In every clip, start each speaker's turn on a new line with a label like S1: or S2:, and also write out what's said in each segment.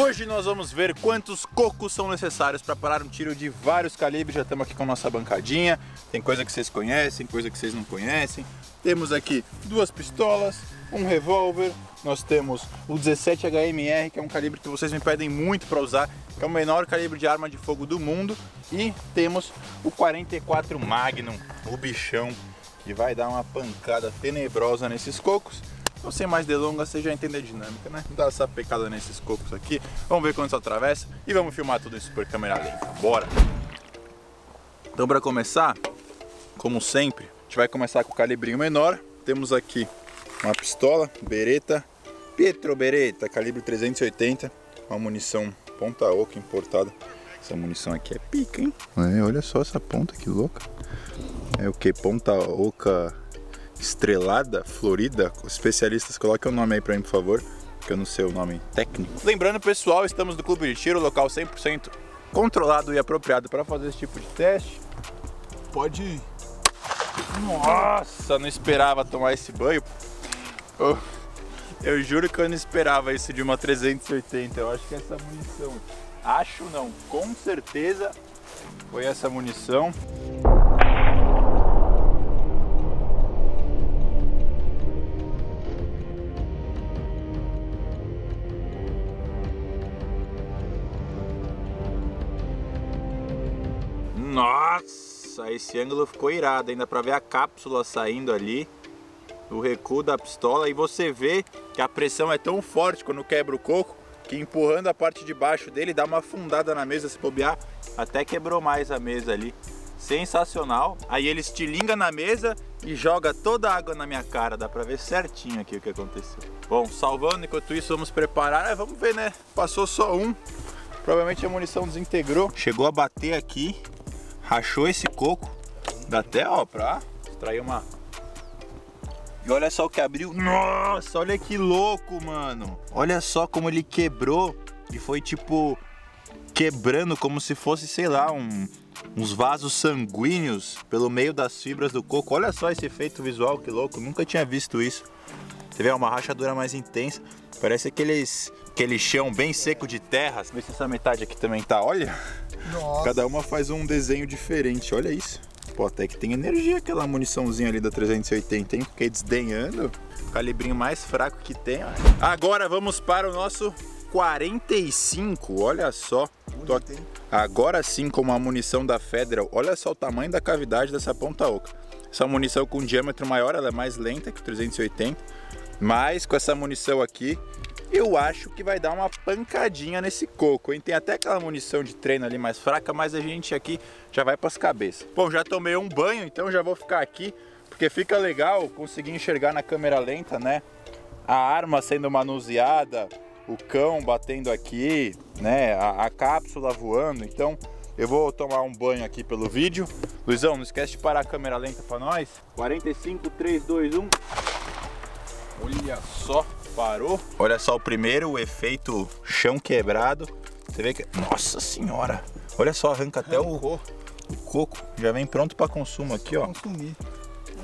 S1: Hoje nós vamos ver quantos cocos são necessários para parar um tiro de vários calibres. Já estamos aqui com a nossa bancadinha. Tem coisa que vocês conhecem, coisa que vocês não conhecem. Temos aqui duas pistolas, um revólver. Nós temos o 17 HMR, que é um calibre que vocês me pedem muito para usar, que é o menor calibre de arma de fogo do mundo. E temos o 44 Magnum, o bichão, que vai dar uma pancada tenebrosa nesses cocos. Então, sem mais delongas, você já entende a dinâmica, né? Dá essa pecada nesses cocos aqui. Vamos ver quanto atravessa e vamos filmar tudo em super câmera lenta. Bora! Então, para começar, como sempre, a gente vai começar com o calibrinho menor. Temos aqui uma pistola Beretta, Pietro Beretta, calibre 380, uma munição ponta oca importada. Essa munição aqui é pica, hein? É, olha só essa ponta que louca. É o que? Ponta oca estrelada, florida. Os especialistas, coloquem o nome aí para mim, por favor, que eu não sei o nome técnico. Lembrando, pessoal, estamos no Clube de Tiro, local 100% controlado e apropriado para fazer esse tipo de teste. Pode ir. Nossa, não esperava tomar esse banho. Eu, eu juro que eu não esperava isso de uma 380. Eu acho que essa munição, acho não, com certeza foi essa munição. Nossa, esse ângulo ficou irado, ainda para ver a cápsula saindo ali, o recuo da pistola e você vê que a pressão é tão forte quando quebra o coco que empurrando a parte de baixo dele dá uma afundada na mesa se bobear, até quebrou mais a mesa ali. Sensacional. Aí ele estilinga na mesa e joga toda a água na minha cara, dá pra ver certinho aqui o que aconteceu. Bom, salvando, enquanto isso vamos preparar, vamos ver né, passou só um, provavelmente a munição desintegrou. Chegou a bater aqui, rachou esse coco, dá até ó, pra extrair uma... E olha só o que abriu, nossa, olha que louco, mano. Olha só como ele quebrou e foi tipo quebrando como se fosse, sei lá, um, uns vasos sanguíneos pelo meio das fibras do coco. Olha só esse efeito visual, que louco, nunca tinha visto isso. Você vê, é uma rachadura mais intensa, parece aqueles, aquele chão bem seco de terra. Vê se essa metade aqui também tá, olha.
S2: Nossa.
S1: Cada uma faz um desenho diferente, olha isso. Pô, até que tem energia aquela muniçãozinha ali da 380, hein? Fiquei desdenhando. O calibrinho mais fraco que tem. ó. Agora vamos para o nosso 45, olha só. Tô Agora sim, com a munição da Federal, olha só o tamanho da cavidade dessa ponta oca. Essa munição com diâmetro maior, ela é mais lenta que o 380, mas com essa munição aqui, eu acho que vai dar uma pancadinha nesse coco, hein? Tem até aquela munição de treino ali mais fraca, mas a gente aqui já vai para as cabeças. Bom, já tomei um banho, então já vou ficar aqui, porque fica legal conseguir enxergar na câmera lenta, né? A arma sendo manuseada, o cão batendo aqui, né? A, a cápsula voando. Então eu vou tomar um banho aqui pelo vídeo. Luizão, não esquece de parar a câmera lenta para nós. 45, 3, 2, 1. Olha só, parou. Olha só o primeiro, o efeito chão quebrado. Você vê que. Nossa senhora! Olha só, arranca até o, o coco. Já vem pronto para consumo aqui, ó.
S2: Consumir.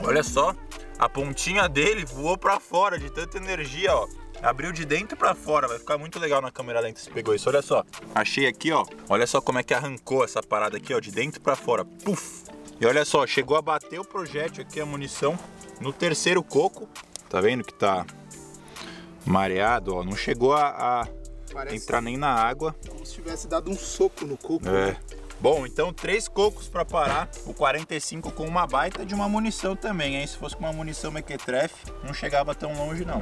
S1: Olha só, a pontinha dele voou pra fora de tanta energia, ó. Abriu de dentro pra fora, vai ficar muito legal na câmera lenta se pegou isso. Olha só, achei aqui, ó. Olha só como é que arrancou essa parada aqui, ó, de dentro pra fora. Puf! E olha só, chegou a bater o projétil aqui, a munição, no terceiro coco. Tá vendo que tá mareado, ó. Não chegou a, a entrar nem na água.
S2: como se tivesse dado um soco no coco.
S1: É. Bom, então três cocos para parar o 45 com uma baita de uma munição também, hein? Se fosse com uma munição mequetrefe, não chegava tão longe não.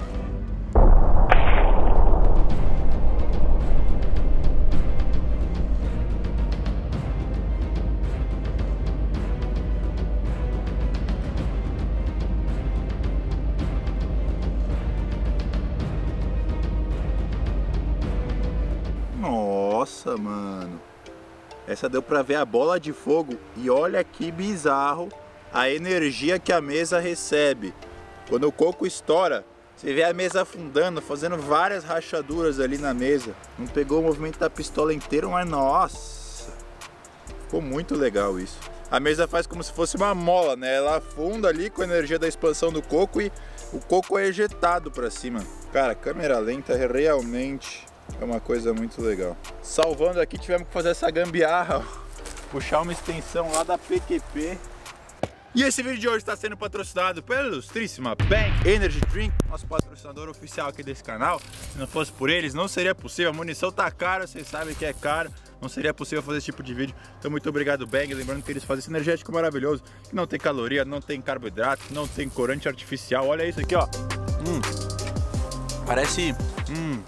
S1: Nossa, mano. Essa deu pra ver a bola de fogo e olha que bizarro a energia que a mesa recebe. Quando o coco estoura, você vê a mesa afundando, fazendo várias rachaduras ali na mesa. Não pegou o movimento da pistola inteiro, mas nossa! Ficou muito legal isso. A mesa faz como se fosse uma mola, né? Ela afunda ali com a energia da expansão do coco e o coco é ejetado pra cima. Cara, câmera lenta realmente É uma coisa muito legal. Salvando aqui, tivemos que fazer essa gambiarra, puxar uma extensão lá da PQP. E esse vídeo de hoje está sendo patrocinado pela ilustríssima Bank Energy Drink, nosso patrocinador oficial aqui desse canal. Se não fosse por eles, não seria possível. A munição tá cara, vocês sabem que é caro. Não seria possível fazer esse tipo de vídeo. Então, muito obrigado, Bang. Lembrando que eles fazem esse energético maravilhoso, que não tem caloria, não tem carboidrato, não tem corante artificial. Olha isso aqui, ó. Hum. Parece hum,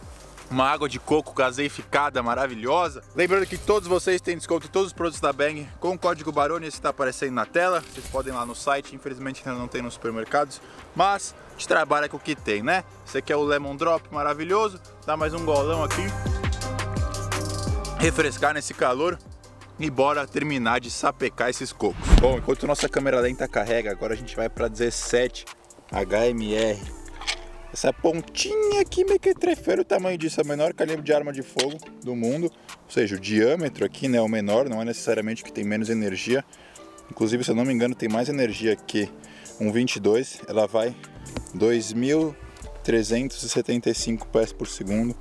S1: uma água de coco gaseificada maravilhosa. Lembrando que todos vocês têm desconto em todos os produtos da Bang com o código Baroni, esse está aparecendo na tela. Vocês podem ir lá no site, infelizmente ainda não tem nos supermercados, mas a gente trabalha com o que tem, né? Esse aqui é o Lemon Drop maravilhoso, dá mais um golão aqui. Refrescar nesse calor e bora terminar de sapecar esses cocos. Bom, enquanto nossa câmera lenta carrega, agora a gente vai para 17 HMR. Essa pontinha aqui mequetrefeira, o tamanho disso é o menor calibre de arma de fogo do mundo. Ou seja, o diâmetro aqui né, é o menor, não é necessariamente que tem menos energia. Inclusive, se eu não me engano, tem mais energia que um 22. Ela vai 2.375 pés por segundo,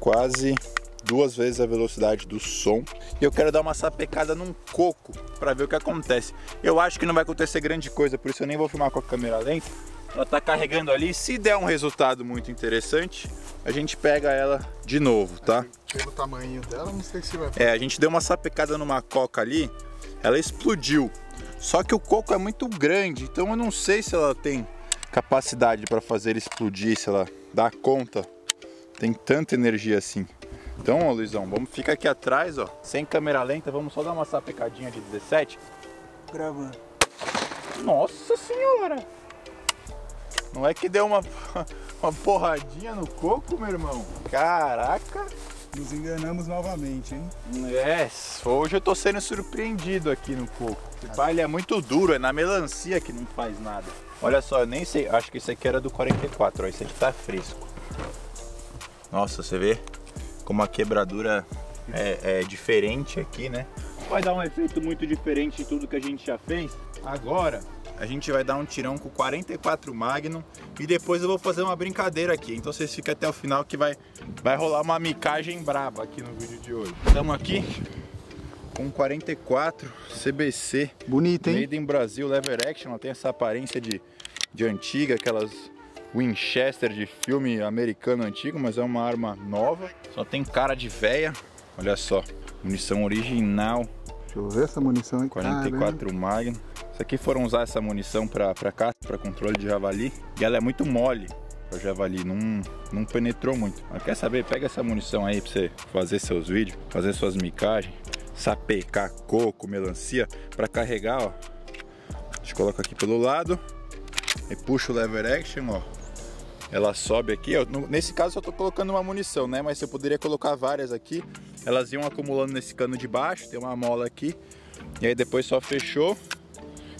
S1: quase duas vezes a velocidade do som. E eu quero dar uma sapecada num coco para ver o que acontece. Eu acho que não vai acontecer grande coisa, por isso eu nem vou filmar com a câmera lenta. Ela tá carregando ali, se der um resultado muito interessante, a gente pega ela de novo, tá?
S2: Pelo tamanho dela, não sei se vai...
S1: É, a gente deu uma sapecada numa coca ali, ela explodiu. Só que o coco é muito grande, então eu não sei se ela tem capacidade para fazer ele explodir, se ela dá conta. Tem tanta energia assim. Então, ó, Luizão, vamos ficar aqui atrás, ó, sem câmera lenta, vamos só dar uma sapecadinha de 17.
S2: Gravando.
S1: Nossa senhora! Não é que deu uma, uma porradinha no coco, meu irmão? Caraca!
S2: Nos enganamos novamente, hein?
S1: É, hoje eu tô sendo surpreendido aqui no coco. O pai ele é muito duro, é na melancia que não faz nada. Olha só, eu nem sei, acho que esse aqui era do 44, ó, esse aqui tá fresco. Nossa, você vê como a quebradura é, é diferente aqui, né? Vai dar um efeito muito diferente de tudo que a gente já fez. Agora, a gente vai dar um tirão com 44 Magnum e depois eu vou fazer uma brincadeira aqui. Então vocês ficam até o final que vai, vai rolar uma micagem braba aqui no vídeo de hoje. Estamos aqui com 44 CBC.
S2: Bonito, hein?
S1: Made in Brasil Lever Action. Ela tem essa aparência de, de antiga, aquelas Winchester de filme americano antigo, mas é uma arma nova. Só tem cara de véia. Olha só, munição original.
S2: Deixa eu ver essa munição aí.
S1: 44 Magnum. Isso aqui foram usar essa munição para caça, para controle de javali. E ela é muito mole para javali, não, não penetrou muito. Mas quer saber? Pega essa munição aí para você fazer seus vídeos, fazer suas micagens, sapecar coco, melancia, para carregar, ó. A gente coloca aqui pelo lado e puxa o lever action, ó. Ela sobe aqui, ó. Nesse caso eu tô colocando uma munição, né? Mas você poderia colocar várias aqui. Elas iam acumulando nesse cano de baixo, tem uma mola aqui. E aí depois só fechou.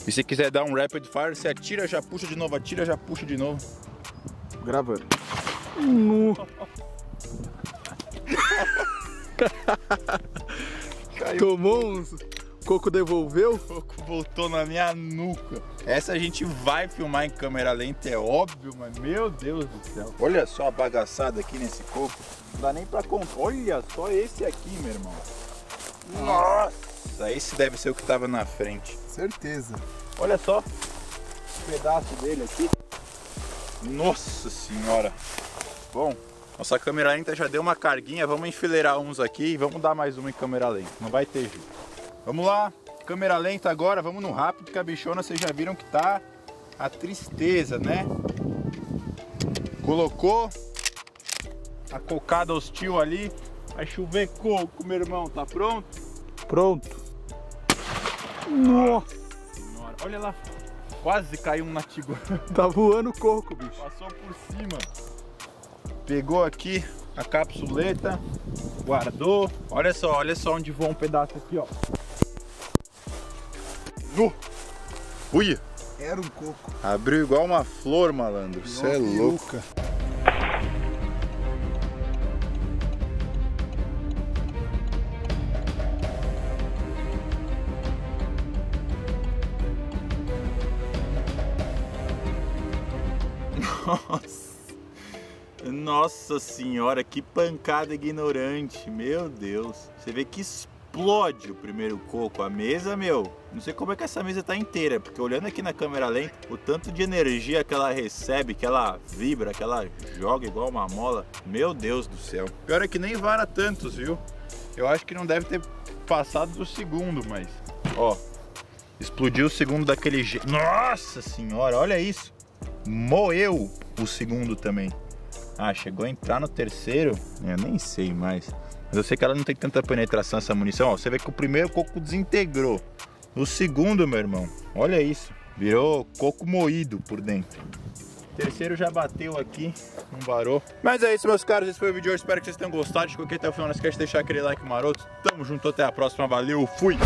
S1: E se quiser dar um rapid fire, você atira, já puxa de novo, atira, já puxa de novo.
S2: Gravando. No. Tomou uns. Coco devolveu?
S1: O coco voltou na minha nuca. Essa a gente vai filmar em câmera lenta, é óbvio, mas meu Deus do céu. Olha só a bagaçada aqui nesse coco. Não dá nem pra contar. Olha só esse aqui, meu irmão. Nossa, esse deve ser o que tava na frente.
S2: Certeza.
S1: Olha só o pedaço dele aqui. Nossa senhora. Bom, nossa câmera lenta já deu uma carguinha. Vamos enfileirar uns aqui e vamos dar mais uma em câmera lenta. Não vai ter jeito. Vamos lá, câmera lenta agora, vamos no rápido que a bichona vocês já viram que tá a tristeza, né? Colocou a cocada hostil ali, vai chover coco, meu irmão, tá pronto?
S2: Pronto. Nossa,
S1: Senhora, olha lá, quase caiu um natigo.
S2: tá voando coco, bicho.
S1: Passou por cima. Pegou aqui a capsuleta, guardou. Olha só, olha só onde voa um pedaço aqui, ó. No. Ui,
S2: Era um coco.
S1: abriu igual uma flor, malandro. Você é
S2: Igual peruca.
S1: Nossa senhora, que pancada ignorante. Meu Deus. Você vê que explode o primeiro coco. A mesa, meu, não sei como é que essa mesa tá inteira, porque olhando aqui na câmera lenta, o tanto de energia que ela recebe, que ela vibra, que ela joga igual uma mola. Meu Deus do céu. Pior é que nem vara tantos, viu? Eu acho que não deve ter passado do segundo, mas... Ó, explodiu o segundo daquele jeito. Nossa senhora, olha isso. Moeu o segundo também. Ah, chegou a entrar no terceiro? Eu nem sei mais. Mas eu sei que ela não tem tanta penetração essa munição. Ó, você vê que o primeiro coco desintegrou. O segundo, meu irmão, olha isso. Virou coco moído por dentro. O terceiro já bateu aqui, não varou. Mas é isso, meus caros. Esse foi o vídeo de hoje. Espero que vocês tenham gostado. De qualquer até o final, não esquece de deixar aquele like maroto. Tamo junto, até a próxima. Valeu, fui!